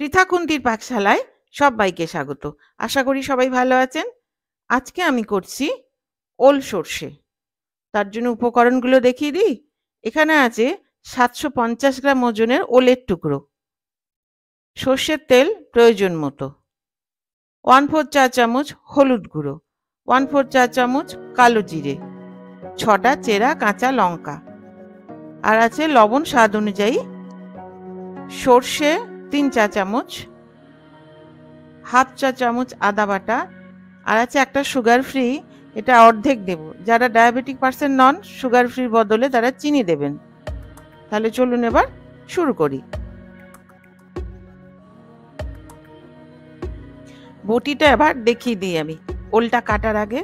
পৃথাকুন্তির পাকশালায় সবাইকে স্বাগত। আশা করি সবাই ভালো আছেন। আজকে আমি করছি ওল সর্ষে। তার জন্য উপকরণগুলো দেখিয়ে দিই। এখানে আছে সাতশো পঞ্চাশ গ্রাম ওজনের ওলের টুকরো। সর্ষের তেল প্রয়োজন মতো। ওয়ান ফোর চা চামচ হলুদ গুঁড়ো। ওয়ান ফোর চা চামচ কালো জিরে। ছটা চেরা কাঁচা লঙ্কা। আর আছে লবণ স্বাদ অনুযায়ী সর্ষে তিন চা চামচ, হাফ চা চামচ আদা বাটা, আর আছে একটা সুগার ফ্রি এটা অর্ধেক দেব। যারা ডায়াবেটিক পার্সেন্ট নন সুগার ফ্রির বদলে তারা চিনি দেবেন। তাহলে চলুন এবার শুরু করি। বটিটা এবার দেখিয়ে দিই আমি। ওলটা কাটার আগে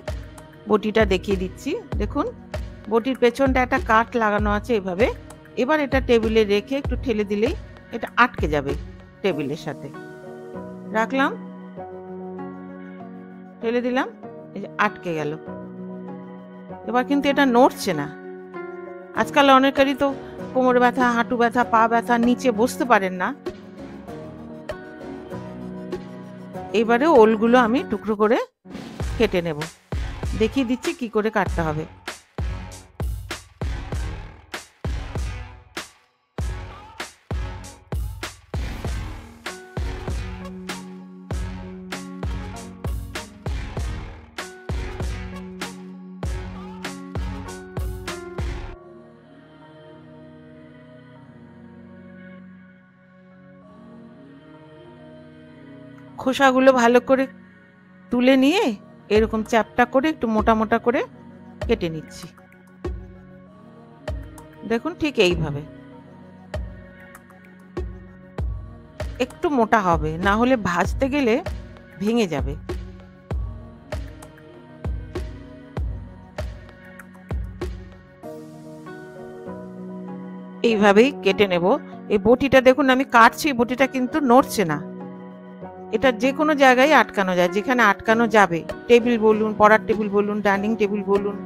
বটিটা দেখিয়ে দিচ্ছি। দেখুন, বটির পেছনটা একটা কাঠ লাগানো আছে এভাবে। এবার এটা টেবিলে রেখে একটু ঠেলে দিলেই এটা আটকে যাবে। টেবিলের সাথে। রাখলাম। ঠেলে দিলাম। এই যে আটকে গেল। এবার কিন্তু এটা নড়ছে না। আজকাল অনেকেরই তো কোমর ব্যথা, হাঁটু ব্যথা, পা ব্যথা, নিচে বসতে পারেন না। এবারে ওলগুলো আমি টুকরো করে কেটে নেব। দেখিয়ে দিচ্ছি কি করে কাটতে হবে। খোসাগুলো ভালো করে তুলে নিয়ে এরকম চ্যাপটা করে একটু মোটা মোটা করে কেটে নিচ্ছি। দেখুন ঠিক এইভাবে। একটু মোটা হবে, না হলে ভাজতে গেলে ভেঙে যাবে। এইভাবেই কেটে নেব। এই বটিটা দেখুন, আমি কাটছি, বটিটা কিন্তু নড়ছে না। এটা যে কোনো জায়গায় আটকানো যায়, যেখানে আটকানো যাবে। টেবিল বলুন, পড়ার টেবিল বলুন, ডাইনিং টেবিল বলুন।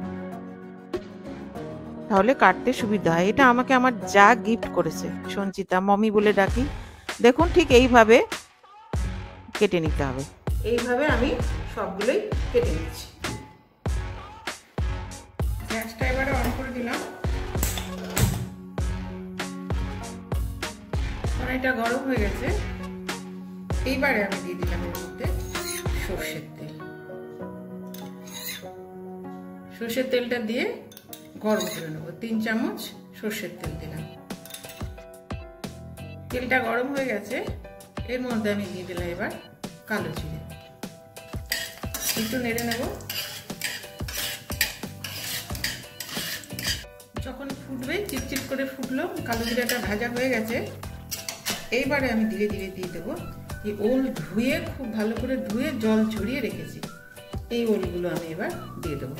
তাহলে কাটতে সুবিধা হয়। এটা আমাকে আমার যা গিফট করেছে, সঞ্চিতা, মমি বলে ডাকি। দেখুন ঠিক এইভাবে কেটে নিতে হবে। এইভাবে আমি সবগুলোই কেটে নিচ্ছি। গ্যাসটা এবারে অন করে দিলাম। গরম হয়ে গেছে। এইবারে আমি দিয়ে দিলাম এর মধ্যে সর্ষের তেল। সর্ষের তেলটা দিয়ে গরম করে নেব। তিন চামচ সর্ষের তেল দিলাম। তেলটা গরম হয়ে গেছে। এর মধ্যে আমি দিয়ে দিলাম এবার কালো জিরে। একটু নেড়ে নেব। যখন ফুটবে চিটচিট করে ফুটলো, কালো জিরাটা ভাজা হয়ে গেছে। এইবারে আমি ধীরে ধীরে দিয়ে দেবো। এই ওল ধুয়ে খুব ভালো করে ধুয়ে জল ঝরিয়ে রেখেছি। এই ওলগুলো আমি এবার দিয়ে দেবো।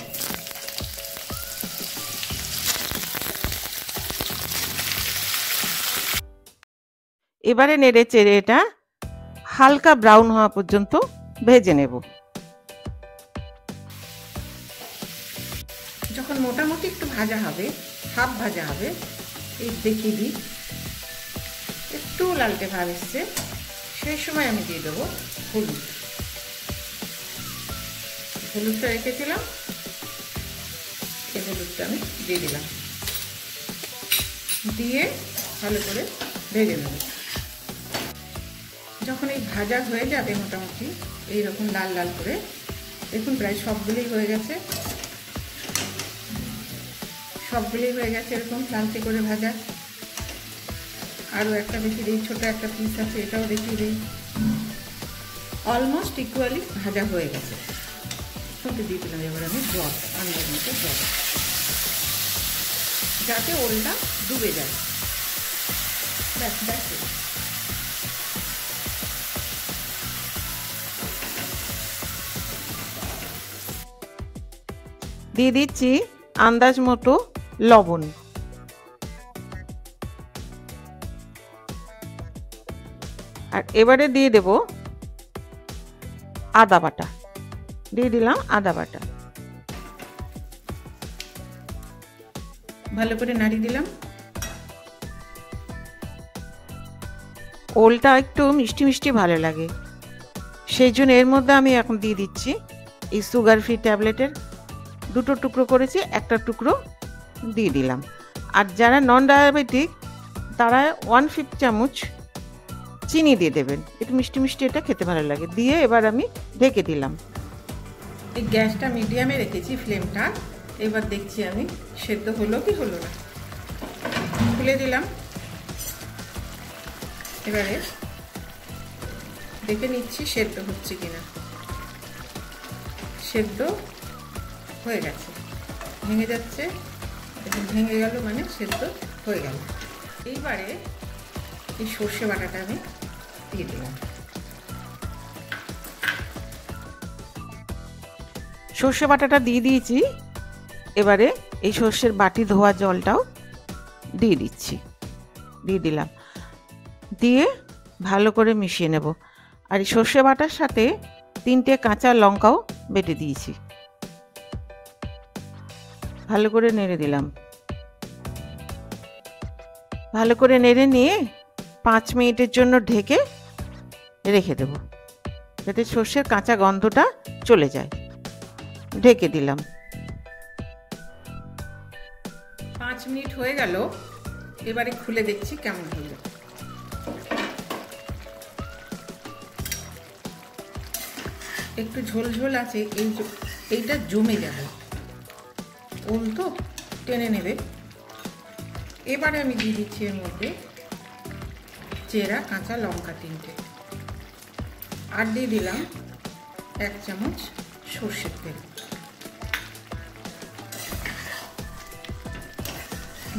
এবারে নেড়ে চেড়ে এটা হালকা ব্রাউন হওয়া পর্যন্ত ভেজে নেব। যখন মোটামুটি একটু ভাজা হবে, হাফ ভাজা হবে, এই দেখিয়ে দিই। একটু লালটে ভাব এসছে। সেই সময় আমি দিয়ে দেবো হলুদ। হলুদটা রেখেছিলাম এই হলুদটা আমি দিয়ে দিলাম। দিয়ে ভালো করে ভেজে নেব। যখন এই ভাজা হয়ে যাবে মোটামুটি, এইরকম লাল লাল করে, দেখুন প্রায় সবগুলোই হয়ে গেছে। সবগুলোই হয়ে গেছে এরকম লালচে করে ভাজা। আরও একটা দেখিয়ে দিই, ছোটো একটা পিস আছে, এটাও দেখিয়ে দিই। অলমোস্ট ইকুয়ালি ভাজা হয়ে গেছে। সবটি দিয়ে দিলাম এবার আমি জল আন্দাজ মতো জল যাতে ওলটা ডুবে যায়। ব্যাস ব্যাস। দিয়ে দিচ্ছি আন্দাজ মতো লবণ। আর এবারে দিয়ে দেব আদা বাটা। দিয়ে দিলাম আদা বাটা। ভালো করে নাড়ি দিলাম। ওলটা একটু মিষ্টি মিষ্টি ভালো লাগে। সেই জন্য এর মধ্যে আমি এখন দিয়ে দিচ্ছি এই সুগার ফ্রি ট্যাবলেটের দুটো টুকরো করেছি একটা টুকরো দিয়ে দিলাম। আর যারা নন ডায়াবেটিক তারা ওয়ান ফিফ চামচ চিনি দিয়ে দেবেন। একটু মিষ্টি মিষ্টি এটা খেতে ভালো লাগে। দিয়ে এবার আমি ঢেকে দিলাম। এই গ্যাসটা মিডিয়ামে রেখেছি ফ্লেমটা। এবার দেখছি আমি সেদ্ধ হলো কি হলো না। খুলে দিলাম। এবারে দেখে নিচ্ছি সেদ্ধ হচ্ছে কিনা। সেদ্ধ হয়ে গেছে। ভেঙে যাচ্ছে। ভেঙে গেল মানে সেদ্ধ হয়ে গেল। এইবারে এই সর্ষে বাটাটা আমি দিয়ে দিলাম। সর্ষে বাটাটা দিয়ে দিয়েছি। এবারে এই সর্ষের বাটি ধোয়া জলটাও দিয়ে দিচ্ছি। দিয়ে দিলাম। দিয়ে ভালো করে মিশিয়ে নেব। আর এই সর্ষে বাটার সাথে তিনটে কাঁচা লঙ্কাও বেটে দিয়েছি। ভালো করে নেড়ে দিলাম। ভালো করে নেড়ে নিয়ে পাঁচ মিনিটের জন্য ঢেকে রেখে দেব। যাতে সর্ষের কাঁচা গন্ধটা চলে যায়। ঢেকে দিলাম। পাঁচ মিনিট হয়ে গেল। এবারে খুলে দেখছি কেমন হলো। একটু ঝোল ঝোল আছে, এই এইটা জমে যাবে। ওল তো টেনে নেবে। এবারে আমি দিয়ে দিচ্ছি এর মধ্যে চেরা, কাঁচা লঙ্কা তিনটে। আর দিয়ে দিলাম এক চামচ সর্ষের তেল।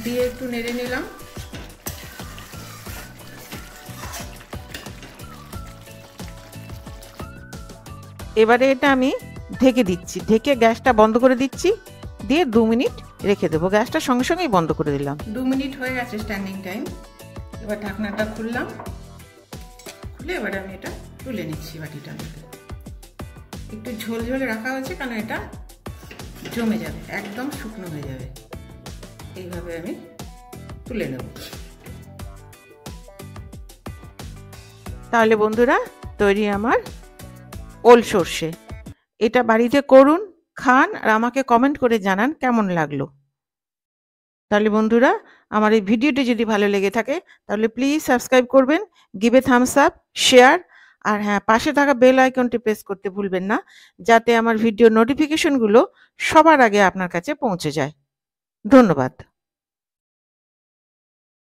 দিয়ে একটু নেড়ে নিলাম। এবারে এটা আমি ঢেকে দিচ্ছি। ঢেকে গ্যাসটা বন্ধ করে দিচ্ছি। দিয়ে দু মিনিট রেখে দেবো। গ্যাসটা সঙ্গে সঙ্গেই বন্ধ করে দিলাম। দু মিনিট হয়ে গেছে স্ট্যান্ডিং টাইম এবার ঢাকনাটা খুললাম। খুলে এবারে আমি এটা তুলে নিচ্ছি বাটিটা একটু ঝোল ঝোলে রাখা হয়েছে কারণ এটা জমে যাবে, একদম শুকনো হয়ে যাবে। এইভাবে আমি তুলে নেব। তাহলে বন্ধুরা, তৈরি আমার ওল সর্ষে। এটা বাড়িতে করুন, খান আর আমাকে কমেন্ট করে জানান কেমন লাগল। তাহলে বন্ধুরা, আমার এই ভিডিওটি যদি ভালো লেগে থাকে, তাহলে প্লিজ সাবস্ক্রাইব করবেন give a thumbs up share আর হ্যাঁ পাশে থাকা বেল আইকনটি প্রেস করতে ভুলবেন না, যাতে আমার ভিডিও নোটিফিকেশনগুলো সবার আগে আপনার কাছে পৌঁছে যায়। ধন্যবাদ।